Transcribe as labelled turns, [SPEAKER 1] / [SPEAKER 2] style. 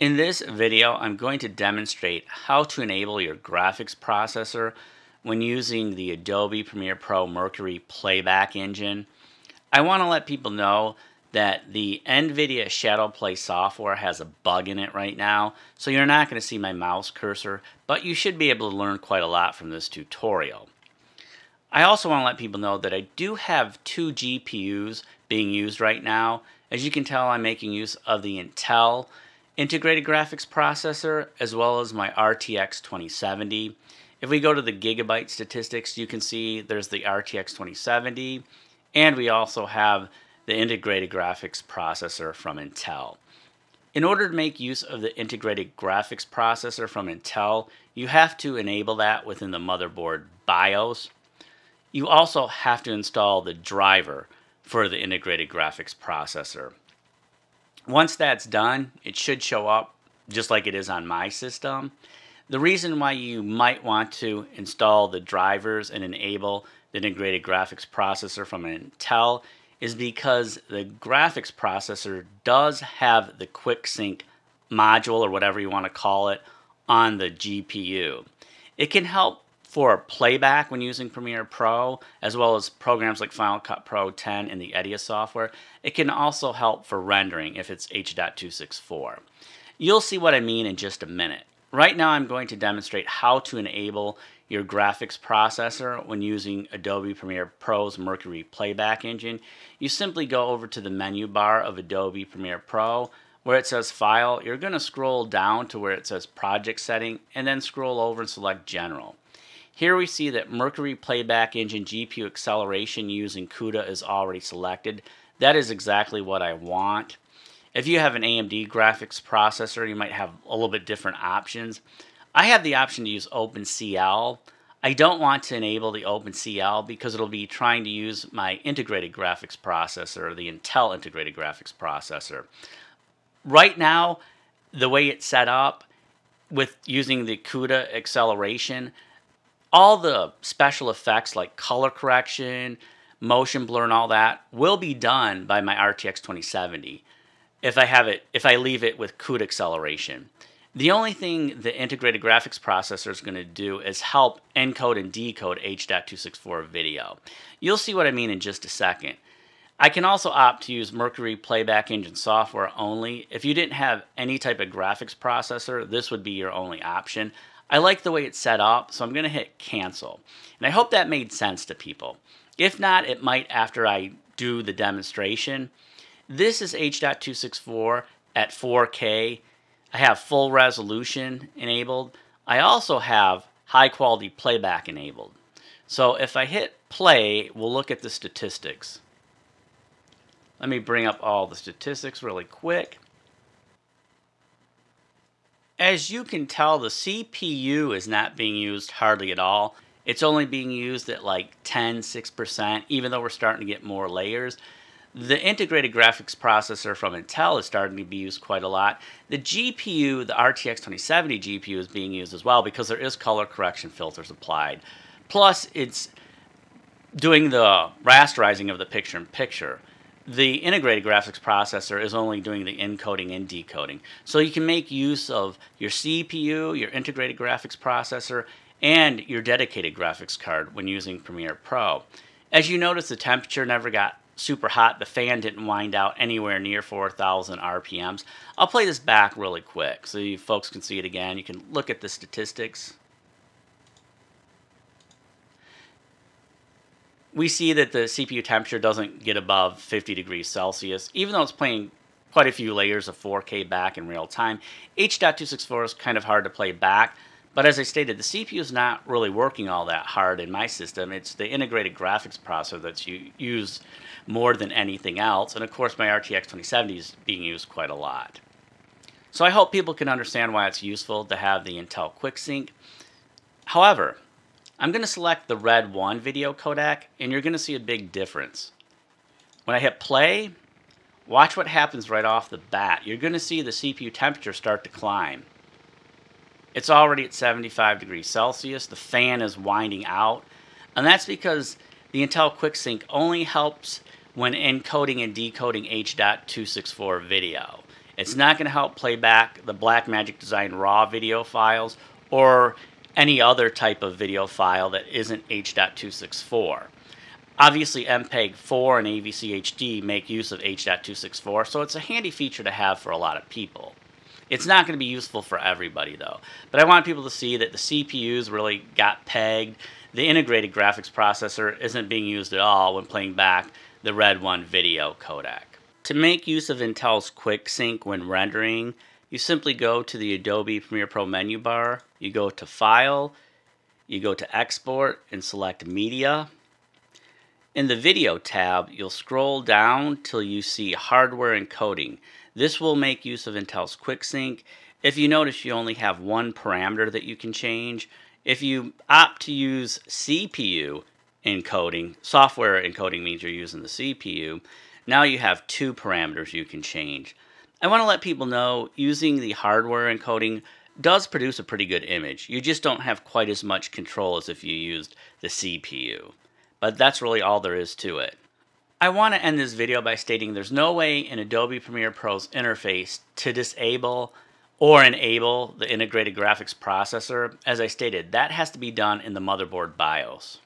[SPEAKER 1] In this video, I'm going to demonstrate how to enable your graphics processor when using the Adobe Premiere Pro Mercury Playback Engine. I want to let people know that the NVIDIA Shadowplay software has a bug in it right now, so you're not going to see my mouse cursor, but you should be able to learn quite a lot from this tutorial. I also want to let people know that I do have two GPUs being used right now. As you can tell, I'm making use of the Intel integrated graphics processor as well as my RTX 2070. If we go to the gigabyte statistics, you can see there's the RTX 2070 and we also have the integrated graphics processor from Intel. In order to make use of the integrated graphics processor from Intel, you have to enable that within the motherboard BIOS. You also have to install the driver for the integrated graphics processor. Once that's done, it should show up just like it is on my system. The reason why you might want to install the drivers and enable the integrated graphics processor from Intel is because the graphics processor does have the quick sync module or whatever you want to call it on the GPU. It can help for playback when using Premiere Pro, as well as programs like Final Cut Pro 10 and the Edius software. It can also help for rendering if it's H.264. You'll see what I mean in just a minute. Right now I'm going to demonstrate how to enable your graphics processor when using Adobe Premiere Pro's Mercury Playback Engine. You simply go over to the menu bar of Adobe Premiere Pro where it says File. You're going to scroll down to where it says Project Setting and then scroll over and select General. Here we see that Mercury Playback Engine GPU acceleration using CUDA is already selected. That is exactly what I want. If you have an AMD graphics processor, you might have a little bit different options. I have the option to use OpenCL. I don't want to enable the OpenCL because it'll be trying to use my integrated graphics processor, the Intel integrated graphics processor. Right now, the way it's set up with using the CUDA acceleration, all the special effects like color correction, motion blur and all that will be done by my RTX 2070 if I have it if I leave it with CUDA acceleration. The only thing the integrated graphics processor is going to do is help encode and decode H.264 video. You'll see what I mean in just a second. I can also opt to use Mercury Playback Engine software only. If you didn't have any type of graphics processor, this would be your only option. I like the way it's set up, so I'm going to hit cancel. And I hope that made sense to people. If not, it might after I do the demonstration. This is H.264 at 4K. I have full resolution enabled. I also have high quality playback enabled. So if I hit play, we'll look at the statistics. Let me bring up all the statistics really quick. As you can tell, the CPU is not being used hardly at all. It's only being used at like 10, 6%, even though we're starting to get more layers. The integrated graphics processor from Intel is starting to be used quite a lot. The GPU, the RTX 2070 GPU is being used as well because there is color correction filters applied. Plus, it's doing the rasterizing of the picture-in-picture. -picture the integrated graphics processor is only doing the encoding and decoding. So you can make use of your CPU, your integrated graphics processor, and your dedicated graphics card when using Premiere Pro. As you notice, the temperature never got super hot. The fan didn't wind out anywhere near 4,000 RPMs. I'll play this back really quick so you folks can see it again. You can look at the statistics. We see that the CPU temperature doesn't get above 50 degrees Celsius, even though it's playing quite a few layers of 4K back in real time. H.264 is kind of hard to play back, but as I stated, the CPU is not really working all that hard in my system. It's the integrated graphics processor that's used more than anything else, and of course my RTX 2070 is being used quite a lot. So I hope people can understand why it's useful to have the Intel QuickSync. However, I'm going to select the Red 1 video codec, and you're going to see a big difference. When I hit play, watch what happens right off the bat. You're going to see the CPU temperature start to climb. It's already at 75 degrees Celsius. The fan is winding out. And that's because the Intel QuickSync only helps when encoding and decoding H.264 video. It's not going to help play back the Blackmagic Design RAW video files or any other type of video file that isn't H.264. Obviously, MPEG 4 and AVC HD make use of H.264, so it's a handy feature to have for a lot of people. It's not going to be useful for everybody though. But I want people to see that the CPUs really got pegged. The integrated graphics processor isn't being used at all when playing back the Red One video codec. To make use of Intel's QuickSync when rendering, you simply go to the Adobe Premiere Pro menu bar, you go to File, you go to Export and select Media. In the Video tab, you'll scroll down till you see Hardware Encoding. This will make use of Intel's QuickSync. If you notice, you only have one parameter that you can change. If you opt to use CPU encoding, software encoding means you're using the CPU, now you have two parameters you can change. I want to let people know using the hardware encoding does produce a pretty good image. You just don't have quite as much control as if you used the CPU. But that's really all there is to it. I want to end this video by stating there's no way in Adobe Premiere Pro's interface to disable or enable the integrated graphics processor. As I stated, that has to be done in the motherboard BIOS.